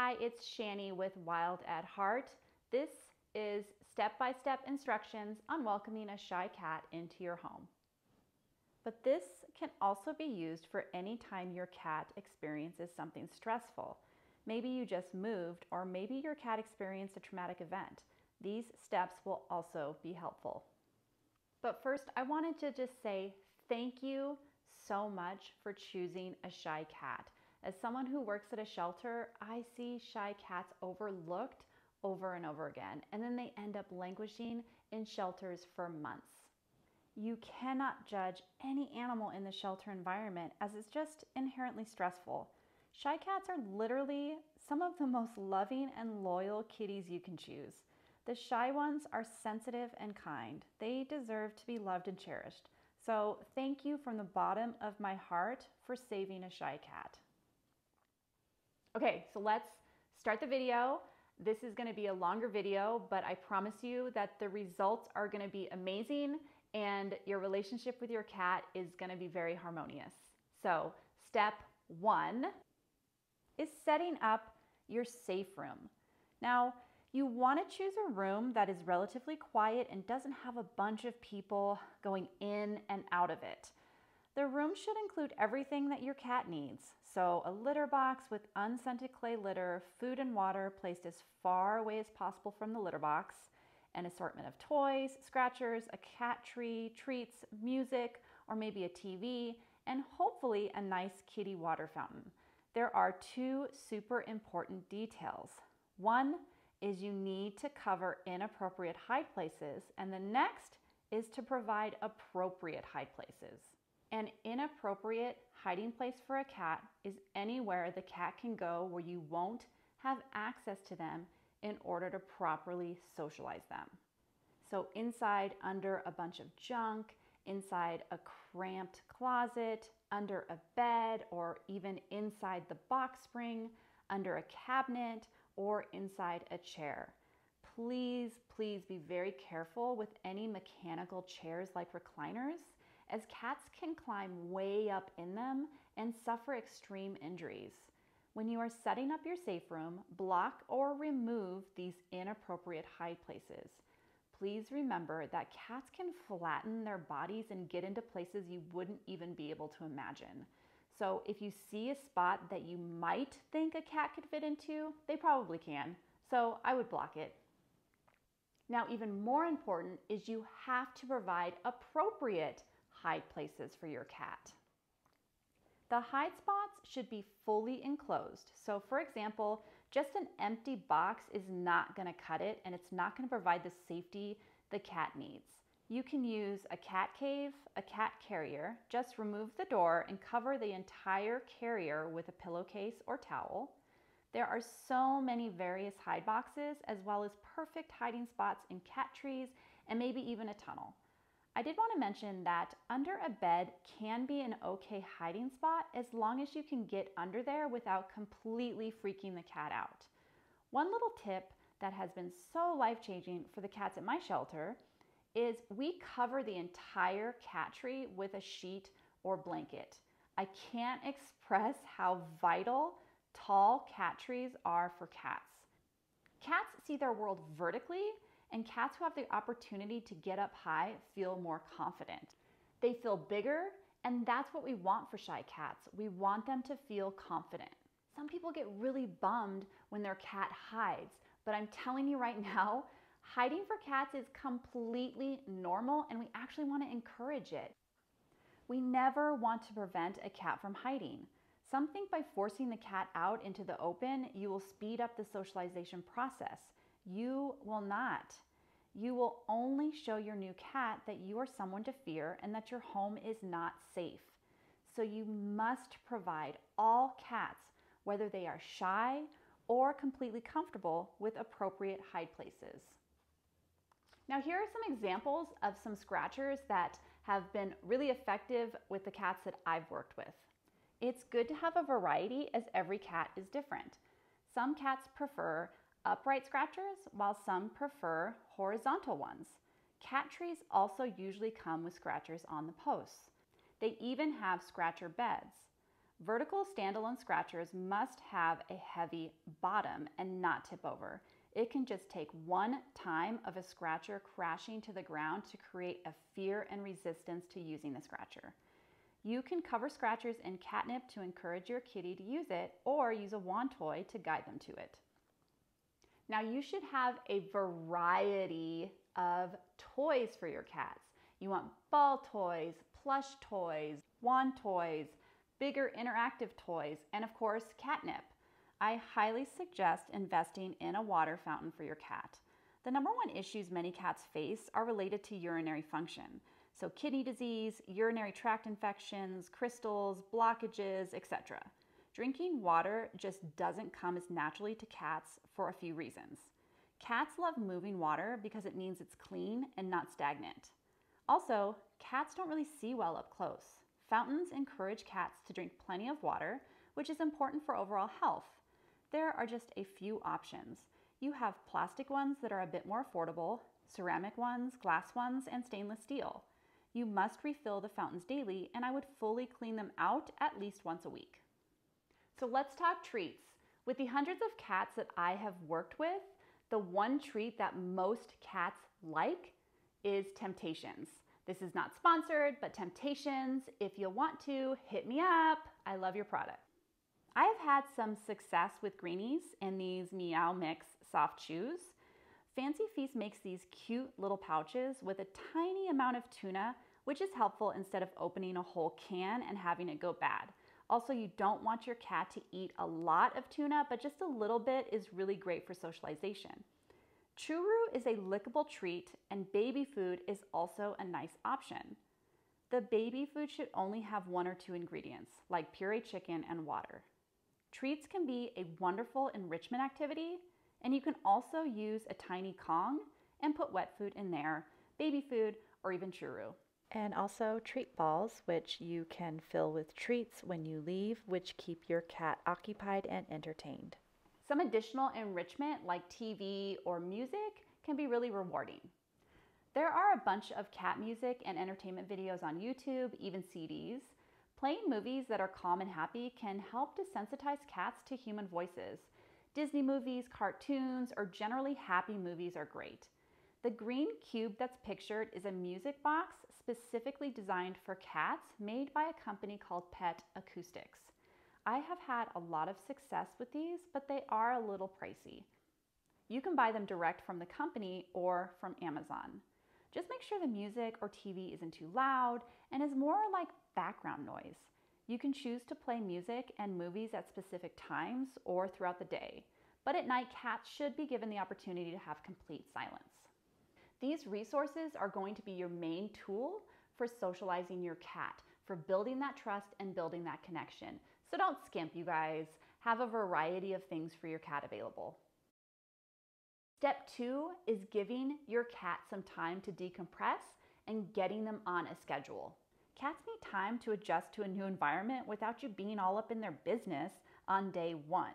Hi, it's Shani with Wild at Heart. This is step-by-step instructions on welcoming a shy cat into your home. But this can also be used for any time your cat experiences something stressful. Maybe you just moved or maybe your cat experienced a traumatic event. These steps will also be helpful. But first, I wanted to just say thank you so much for choosing a shy cat. As someone who works at a shelter, I see shy cats overlooked over and over again, and then they end up languishing in shelters for months. You cannot judge any animal in the shelter environment as it's just inherently stressful. Shy cats are literally some of the most loving and loyal kitties you can choose. The shy ones are sensitive and kind. They deserve to be loved and cherished. So thank you from the bottom of my heart for saving a shy cat. Okay, so let's start the video. This is gonna be a longer video, but I promise you that the results are gonna be amazing and your relationship with your cat is gonna be very harmonious. So step one is setting up your safe room. Now, you wanna choose a room that is relatively quiet and doesn't have a bunch of people going in and out of it. The room should include everything that your cat needs. So a litter box with unscented clay litter, food and water placed as far away as possible from the litter box, an assortment of toys, scratchers, a cat tree, treats, music, or maybe a TV, and hopefully a nice kitty water fountain. There are two super important details. One is you need to cover inappropriate hide places, and the next is to provide appropriate hide places. An inappropriate hiding place for a cat is anywhere the cat can go where you won't have access to them in order to properly socialize them. So inside under a bunch of junk, inside a cramped closet, under a bed, or even inside the box spring, under a cabinet, or inside a chair. Please, please be very careful with any mechanical chairs like recliners as cats can climb way up in them and suffer extreme injuries. When you are setting up your safe room, block or remove these inappropriate hide places. Please remember that cats can flatten their bodies and get into places you wouldn't even be able to imagine. So if you see a spot that you might think a cat could fit into, they probably can. So I would block it. Now, even more important is you have to provide appropriate hide places for your cat. The hide spots should be fully enclosed. So for example, just an empty box is not gonna cut it and it's not gonna provide the safety the cat needs. You can use a cat cave, a cat carrier, just remove the door and cover the entire carrier with a pillowcase or towel. There are so many various hide boxes as well as perfect hiding spots in cat trees and maybe even a tunnel. I did want to mention that under a bed can be an okay hiding spot as long as you can get under there without completely freaking the cat out. One little tip that has been so life-changing for the cats at my shelter is we cover the entire cat tree with a sheet or blanket. I can't express how vital tall cat trees are for cats. Cats see their world vertically and cats who have the opportunity to get up high feel more confident. They feel bigger, and that's what we want for shy cats. We want them to feel confident. Some people get really bummed when their cat hides, but I'm telling you right now, hiding for cats is completely normal and we actually want to encourage it. We never want to prevent a cat from hiding. Some think by forcing the cat out into the open, you will speed up the socialization process. You will not. You will only show your new cat that you are someone to fear and that your home is not safe. So you must provide all cats, whether they are shy or completely comfortable, with appropriate hide places. Now here are some examples of some scratchers that have been really effective with the cats that I've worked with. It's good to have a variety as every cat is different. Some cats prefer upright scratchers, while some prefer horizontal ones. Cat trees also usually come with scratchers on the posts. They even have scratcher beds. Vertical standalone scratchers must have a heavy bottom and not tip over. It can just take one time of a scratcher crashing to the ground to create a fear and resistance to using the scratcher. You can cover scratchers in catnip to encourage your kitty to use it or use a wand toy to guide them to it. Now you should have a variety of toys for your cats. You want ball toys, plush toys, wand toys, bigger interactive toys, and of course catnip. I highly suggest investing in a water fountain for your cat. The number one issues many cats face are related to urinary function. So kidney disease, urinary tract infections, crystals, blockages, etc. Drinking water just doesn't come as naturally to cats for a few reasons. Cats love moving water because it means it's clean and not stagnant. Also, cats don't really see well up close. Fountains encourage cats to drink plenty of water, which is important for overall health. There are just a few options. You have plastic ones that are a bit more affordable, ceramic ones, glass ones, and stainless steel. You must refill the fountains daily, and I would fully clean them out at least once a week. So let's talk treats. With the hundreds of cats that I have worked with, the one treat that most cats like is Temptations. This is not sponsored, but Temptations, if you want to, hit me up. I love your product. I have had some success with greenies and these Meow Mix soft chews. Fancy Feast makes these cute little pouches with a tiny amount of tuna, which is helpful instead of opening a whole can and having it go bad. Also, you don't want your cat to eat a lot of tuna, but just a little bit is really great for socialization. Churu is a lickable treat and baby food is also a nice option. The baby food should only have one or two ingredients, like puree chicken and water. Treats can be a wonderful enrichment activity, and you can also use a tiny Kong and put wet food in there, baby food, or even churu. And also treat balls, which you can fill with treats when you leave, which keep your cat occupied and entertained. Some additional enrichment like TV or music can be really rewarding. There are a bunch of cat music and entertainment videos on YouTube, even CDs. Playing movies that are calm and happy can help desensitize cats to human voices. Disney movies, cartoons, or generally happy movies are great. The green cube that's pictured is a music box specifically designed for cats made by a company called Pet Acoustics. I have had a lot of success with these, but they are a little pricey. You can buy them direct from the company or from Amazon. Just make sure the music or TV isn't too loud and is more like background noise. You can choose to play music and movies at specific times or throughout the day, but at night, cats should be given the opportunity to have complete silence. These resources are going to be your main tool for socializing your cat, for building that trust and building that connection. So don't skimp, you guys. Have a variety of things for your cat available. Step two is giving your cat some time to decompress and getting them on a schedule. Cats need time to adjust to a new environment without you being all up in their business on day one.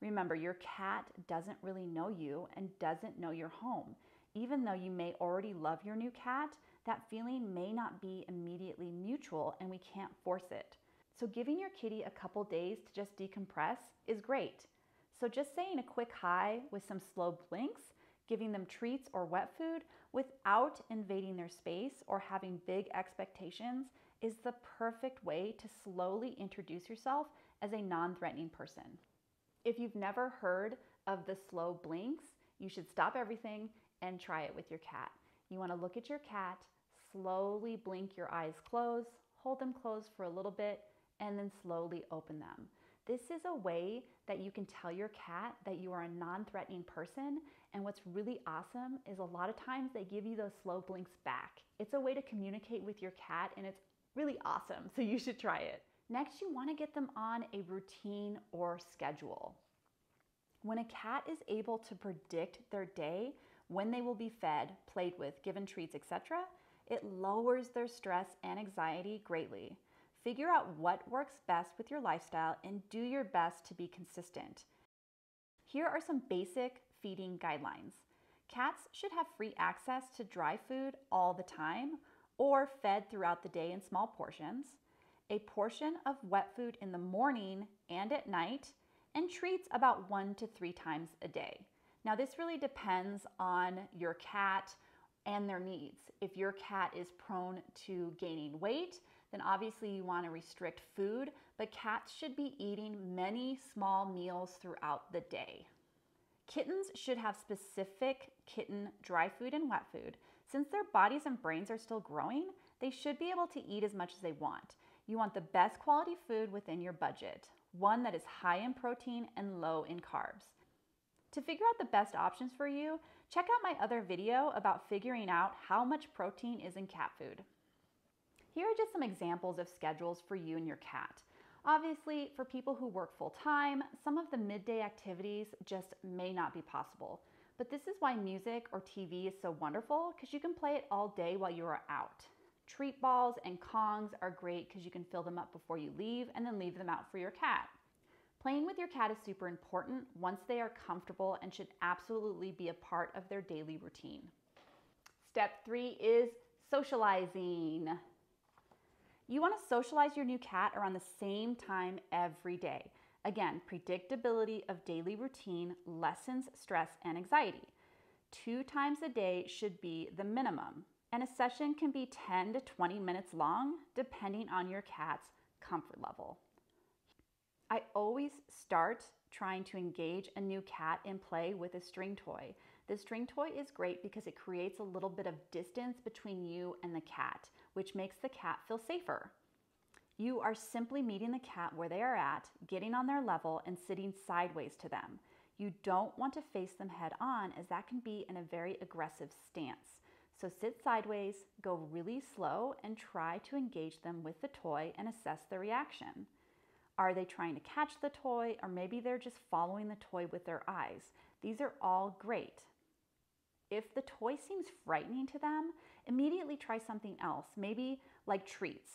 Remember, your cat doesn't really know you and doesn't know your home. Even though you may already love your new cat, that feeling may not be immediately mutual and we can't force it. So, giving your kitty a couple days to just decompress is great. So just saying a quick hi with some slow blinks, giving them treats or wet food without invading their space or having big expectations is the perfect way to slowly introduce yourself as a non-threatening person. If you've never heard of the slow blinks, you should stop everything and try it with your cat. You want to look at your cat, slowly blink your eyes closed, hold them closed for a little bit, and then slowly open them. This is a way that you can tell your cat that you are a non threatening person. And what's really awesome is a lot of times they give you those slow blinks back. It's a way to communicate with your cat, and it's really awesome. So you should try it. Next, you want to get them on a routine or schedule. When a cat is able to predict their day, when they will be fed, played with, given treats, etc., it lowers their stress and anxiety greatly. Figure out what works best with your lifestyle and do your best to be consistent. Here are some basic feeding guidelines. Cats should have free access to dry food all the time or fed throughout the day in small portions. a portion of wet food in the morning and at night, and treats about one to three times a day. Now, this really depends on your cat and their needs. If your cat is prone to gaining weight, then obviously you want to restrict food, but cats should be eating many small meals throughout the day. Kittens should have specific kitten dry food and wet food. Since their bodies and brains are still growing, they should be able to eat as much as they want. You want the best quality food within your budget, one that is high in protein and low in carbs. To figure out the best options for you, check out my other video about figuring out how much protein is in cat food. Here are just some examples of schedules for you and your cat. Obviously, for people who work full time, some of the midday activities just may not be possible. But this is why music or TV is so wonderful because you can play it all day while you are out. Treat balls and Kongs are great because you can fill them up before you leave and then leave them out for your cat. Playing with your cat is super important once they are comfortable and should absolutely be a part of their daily routine. Step three is socializing. You want to socialize your new cat around the same time every day. Again, predictability of daily routine lessens stress and anxiety. Two times a day should be the minimum, and a session can be 10 to 20 minutes long depending on your cat's comfort level. I always start trying to engage a new cat in play with a string toy. The string toy is great because it creates a little bit of distance between you and the cat, which makes the cat feel safer. You are simply meeting the cat where they are at, getting on their level, and sitting sideways to them. You don't want to face them head on, as that can be in a very aggressive stance. So sit sideways, go really slow, and try to engage them with the toy and assess the reaction. Are they trying to catch the toy or maybe they're just following the toy with their eyes? These are all great. If the toy seems frightening to them, immediately try something else, maybe like treats.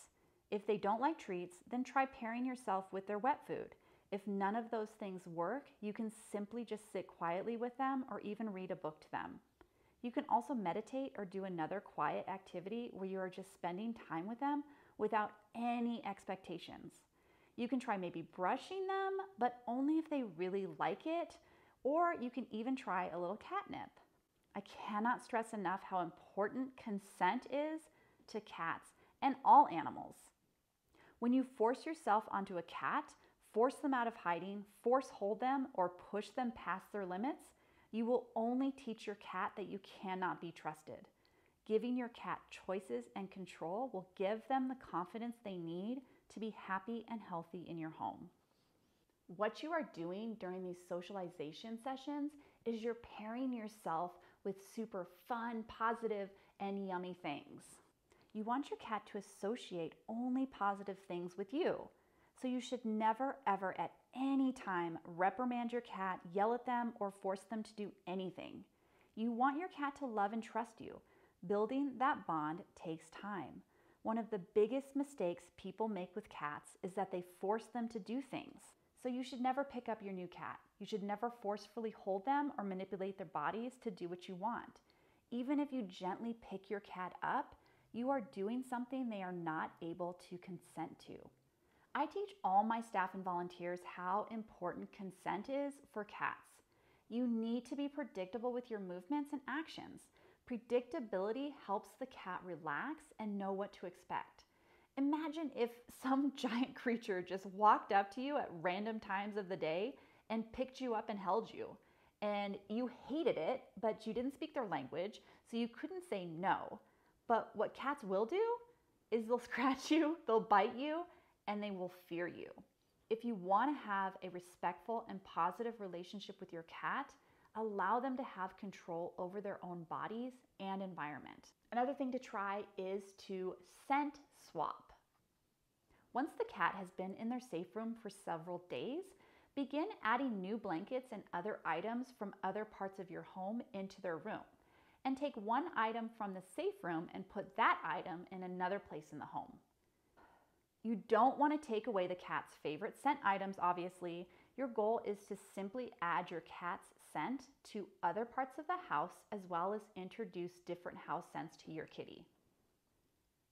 If they don't like treats, then try pairing yourself with their wet food. If none of those things work, you can simply just sit quietly with them or even read a book to them. You can also meditate or do another quiet activity where you are just spending time with them without any expectations. You can try maybe brushing them, but only if they really like it, or you can even try a little catnip. I cannot stress enough how important consent is to cats and all animals. When you force yourself onto a cat, force them out of hiding, force hold them, or push them past their limits, you will only teach your cat that you cannot be trusted. Giving your cat choices and control will give them the confidence they need to be happy and healthy in your home. What you are doing during these socialization sessions is you're pairing yourself with super fun, positive, and yummy things. You want your cat to associate only positive things with you. So you should never, ever, at any time, reprimand your cat, yell at them, or force them to do anything. You want your cat to love and trust you. Building that bond takes time. One of the biggest mistakes people make with cats is that they force them to do things. So you should never pick up your new cat. You should never forcefully hold them or manipulate their bodies to do what you want. Even if you gently pick your cat up, you are doing something they are not able to consent to. I teach all my staff and volunteers how important consent is for cats. You need to be predictable with your movements and actions. Predictability helps the cat relax and know what to expect. Imagine if some giant creature just walked up to you at random times of the day and picked you up and held you. And you hated it, but you didn't speak their language, so you couldn't say no. But what cats will do is they'll scratch you, they'll bite you, and they will fear you. If you want to have a respectful and positive relationship with your cat, allow them to have control over their own bodies and environment. Another thing to try is to scent swap. Once the cat has been in their safe room for several days, begin adding new blankets and other items from other parts of your home into their room. And take one item from the safe room and put that item in another place in the home. You don't want to take away the cat's favorite scent items, obviously. Your goal is to simply add your cat's scent to other parts of the house as well as introduce different house scents to your kitty.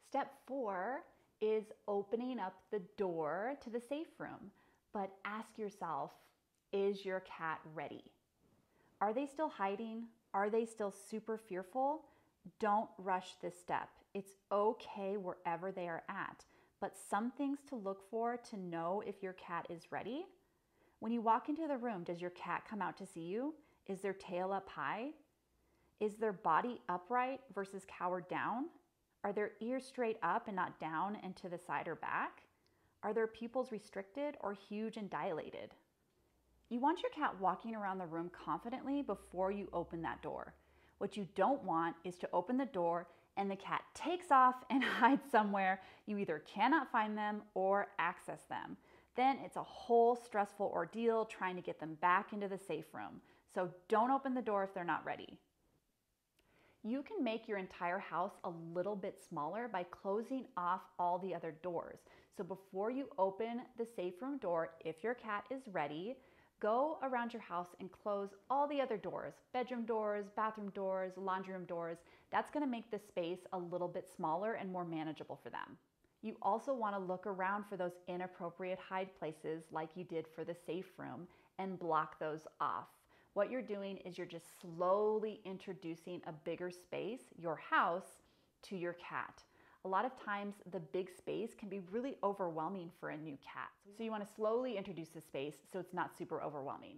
Step four is opening up the door to the safe room. But ask yourself, is your cat ready? Are they still hiding? Are they still super fearful? Don't rush this step. It's okay wherever they are at, but some things to look for to know if your cat is ready. When you walk into the room, does your cat come out to see you? Is their tail up high? Is their body upright versus cowered down? Are their ears straight up and not down and to the side or back? Are their pupils restricted or huge and dilated? You want your cat walking around the room confidently before you open that door. What you don't want is to open the door and the cat takes off and hides somewhere you either cannot find them or access them. Then it's a whole stressful ordeal trying to get them back into the safe room. So don't open the door if they're not ready. You can make your entire house a little bit smaller by closing off all the other doors. So before you open the safe room door, if your cat is ready, go around your house and close all the other doors bedroom doors, bathroom doors, laundry room doors. That's going to make the space a little bit smaller and more manageable for them. You also want to look around for those inappropriate hide places like you did for the safe room and block those off. What you're doing is you're just slowly introducing a bigger space, your house, to your cat a lot of times the big space can be really overwhelming for a new cat. So you want to slowly introduce the space so it's not super overwhelming.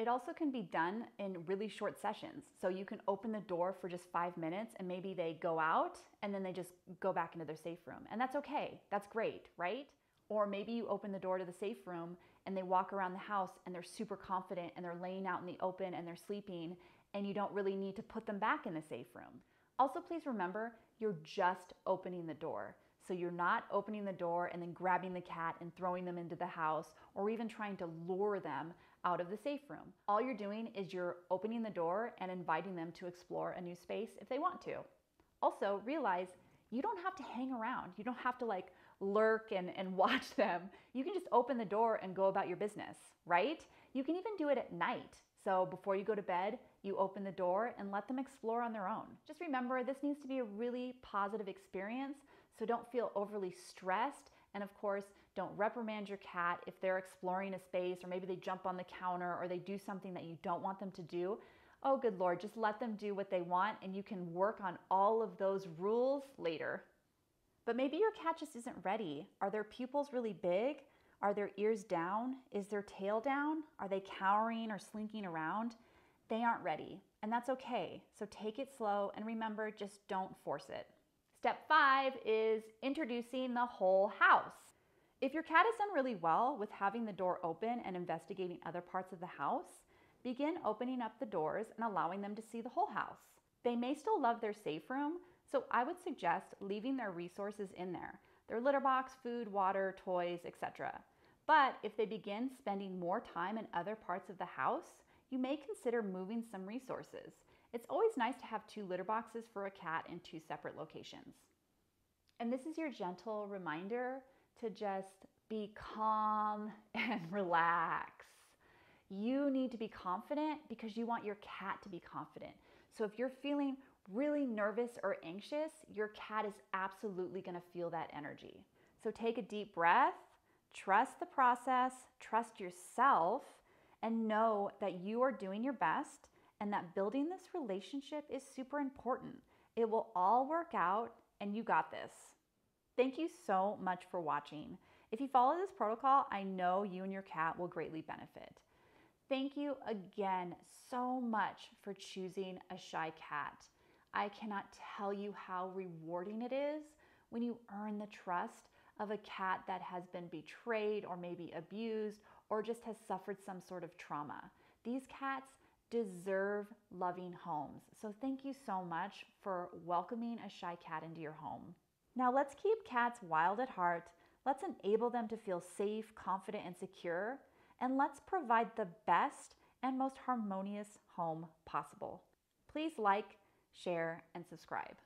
It also can be done in really short sessions. So you can open the door for just five minutes and maybe they go out and then they just go back into their safe room. And that's okay. That's great, right? Or maybe you open the door to the safe room and they walk around the house and they're super confident and they're laying out in the open and they're sleeping and you don't really need to put them back in the safe room. Also, please remember you're just opening the door. So you're not opening the door and then grabbing the cat and throwing them into the house or even trying to lure them out of the safe room. All you're doing is you're opening the door and inviting them to explore a new space if they want to. Also, realize you don't have to hang around. You don't have to like lurk and, and watch them. You can just open the door and go about your business, right? You can even do it at night. So before you go to bed, you open the door and let them explore on their own. Just remember, this needs to be a really positive experience, so don't feel overly stressed. And of course, don't reprimand your cat if they're exploring a space or maybe they jump on the counter or they do something that you don't want them to do. Oh, good Lord, just let them do what they want and you can work on all of those rules later. But maybe your cat just isn't ready. Are their pupils really big? Are their ears down? Is their tail down? Are they cowering or slinking around? They aren't ready, and that's okay. So take it slow and remember, just don't force it. Step five is introducing the whole house. If your cat has done really well with having the door open and investigating other parts of the house, begin opening up the doors and allowing them to see the whole house. They may still love their safe room, so I would suggest leaving their resources in there their litter box, food, water, toys, etc. But if they begin spending more time in other parts of the house, you may consider moving some resources. It's always nice to have two litter boxes for a cat in two separate locations. And this is your gentle reminder to just be calm and relax. You need to be confident because you want your cat to be confident. So if you're feeling really nervous or anxious, your cat is absolutely going to feel that energy. So take a deep breath, trust the process, trust yourself, and know that you are doing your best and that building this relationship is super important. It will all work out and you got this. Thank you so much for watching. If you follow this protocol, I know you and your cat will greatly benefit. Thank you again so much for choosing a shy cat. I cannot tell you how rewarding it is when you earn the trust of a cat that has been betrayed or maybe abused or just has suffered some sort of trauma. These cats deserve loving homes. So thank you so much for welcoming a shy cat into your home. Now let's keep cats wild at heart. Let's enable them to feel safe, confident, and secure. And let's provide the best and most harmonious home possible. Please like, share, and subscribe.